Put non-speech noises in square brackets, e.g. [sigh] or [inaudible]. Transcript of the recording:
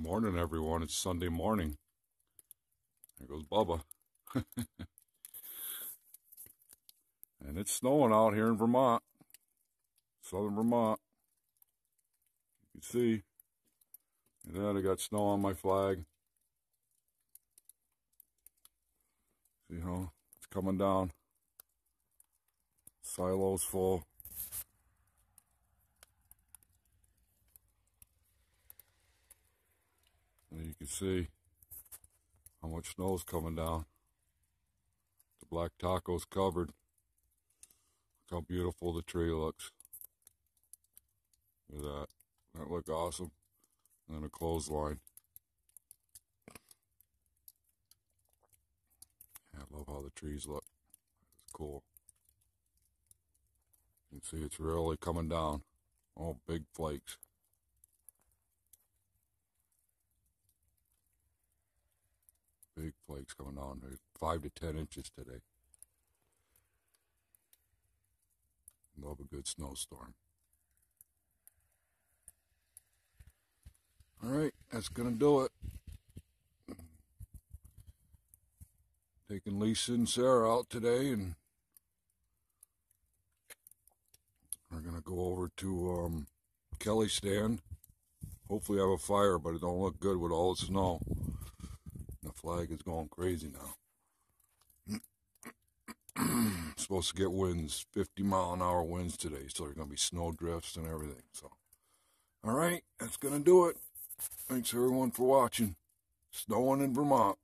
Morning, everyone. It's Sunday morning. There goes Bubba. [laughs] and it's snowing out here in Vermont, southern Vermont. You can see. And then I got snow on my flag. See how it's coming down. Silo's full. And you can see how much snow is coming down. The black taco's covered. Look how beautiful the tree looks. Look at that. That look awesome. And then a clothesline. I love how the trees look. It's cool. You can see it's really coming down. All big flakes. Big flakes going on. There's five to ten inches today. Love a good snowstorm. All right, that's going to do it. Taking Lisa and Sarah out today, and we're going to go over to um, Kelly stand. Hopefully, have a fire, but it don't look good with all the snow. Flag is going crazy now. [clears throat] supposed to get winds, 50 mile an hour winds today, so there's going to be snow drifts and everything. So, all right, that's going to do it. Thanks everyone for watching. Snowing in Vermont.